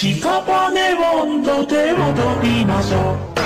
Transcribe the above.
屍と度で踊りましょう。